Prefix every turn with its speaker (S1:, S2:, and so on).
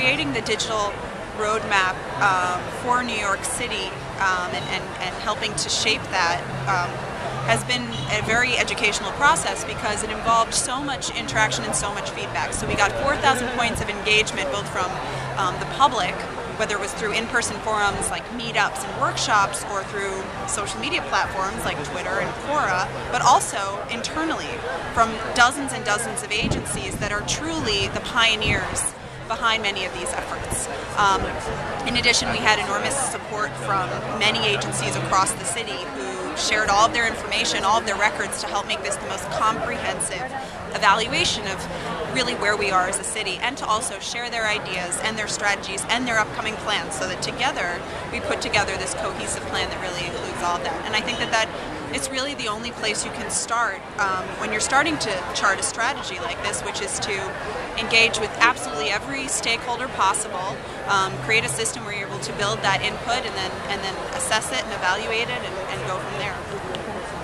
S1: creating the digital roadmap um, for New York City um, and, and, and, helping to shape that um, has been a very educational process because it involved so much interaction and so much feedback. So we got 4,000 points of engagement both from um, the public, whether it was through in-person forums like meetups and workshops or through social media platforms like Twitter and Quora, but also internally from dozens and dozens of agencies that are truly the pioneers behind many of these efforts. Um, in addition, we had enormous support from many agencies across the city who shared all of their information, all of their records to help make this the most comprehensive evaluation of really where we are as a city and to also share their ideas and their strategies and their upcoming plans so that together we put together this cohesive plan that really includes all of that. And I think that that it's really the only place you can start um, when you're starting to chart a strategy like this, which is to engage with absolutely every stakeholder possible, um, create a system where you're able to build that input and then and then assess it and evaluate it and, and go from there.